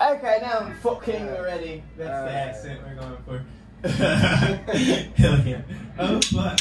Okay, now I'm fucking already. That's Uh, the accent we're going for. Hell yeah. Oh fuck.